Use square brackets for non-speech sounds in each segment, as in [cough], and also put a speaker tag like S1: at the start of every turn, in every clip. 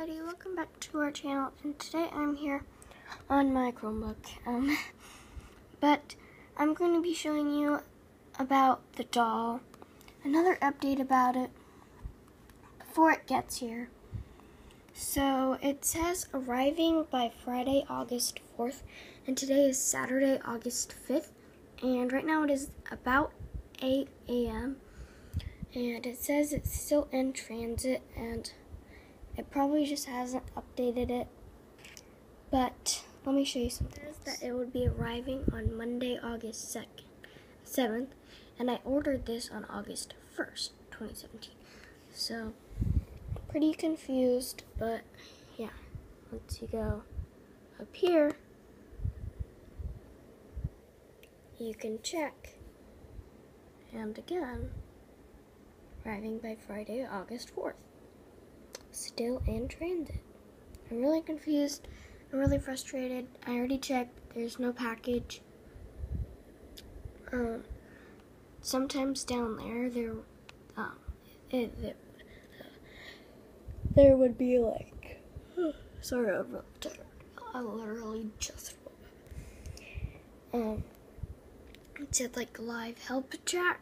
S1: everybody, welcome back to our channel and today I'm here on my Chromebook. Um, [laughs] but I'm going to be showing you about the doll, another update about it before it gets here. So it says arriving by Friday, August 4th and today is Saturday, August 5th and right now it is about 8 a.m. and it says it's still in transit and it probably just hasn't updated it. But let me show you something. Says that it would be arriving on Monday, August 2nd, 7th, and I ordered this on August 1st, 2017. So, pretty confused, but yeah. Once you go up here, you can check. And again, arriving by Friday, August 4th still in transit. I'm really confused. I'm really frustrated. I already checked. There's no package. Um, sometimes down there, there, um, it, it, there would be like, [sighs] sorry. I literally just um, it said like live help chat.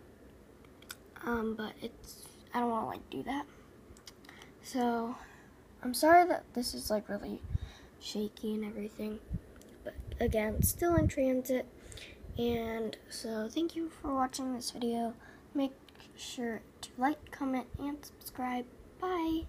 S1: Um, but it's I don't want to like do that. So, I'm sorry that this is like really shaky and everything. But again, still in transit. And so, thank you for watching this video. Make sure to like, comment, and subscribe. Bye.